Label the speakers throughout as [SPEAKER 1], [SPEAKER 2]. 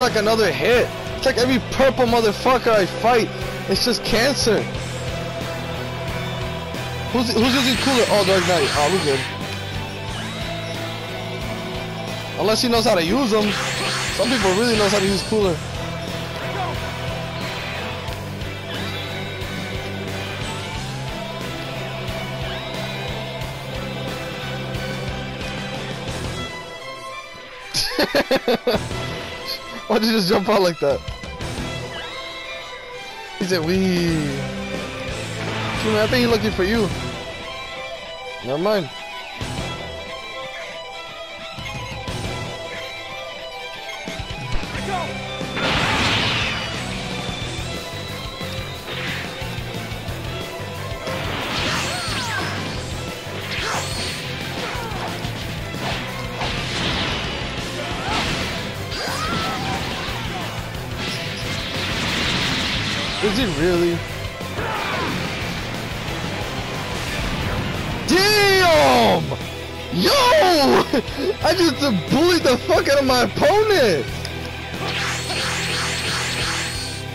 [SPEAKER 1] like another hit. It's like every purple motherfucker I fight, it's just cancer. Who's who's using cooler? Oh, Dark Knight. Ah, oh, we're good. Unless he knows how to use them. Some people really knows how to use cooler. Why'd you just jump out like that? He said, "We." I think he's looking for you. Never mind. Is he really? Damn! Yo! I just bullied the fuck out of my opponent!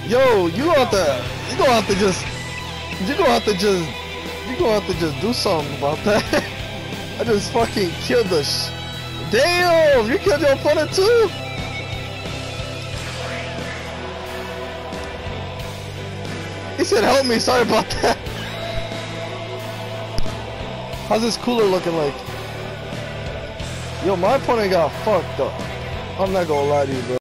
[SPEAKER 1] Yo, you gonna have to, you gonna have to just, you gonna have to just, you gonna have to just do something about that. I just fucking killed the sh- Damn! You killed your opponent too? He said help me, sorry about that. How's this cooler looking like? Yo, my opponent got fucked up. I'm not gonna lie to you, bro.